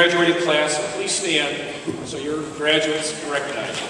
graduating class, please stand so your graduates can recognize you.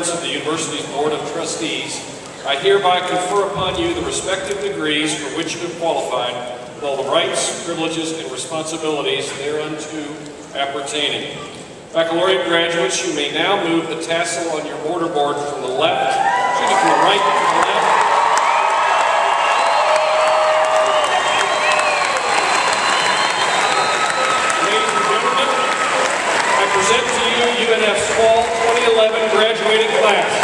And concurrence of the university's Board of Trustees, I hereby confer upon you the respective degrees for which you have qualified, with all the rights, privileges, and responsibilities thereunto appertaining. Baccalaureate graduates, you may now move the tassel on your mortarboard from the left, to the right Black.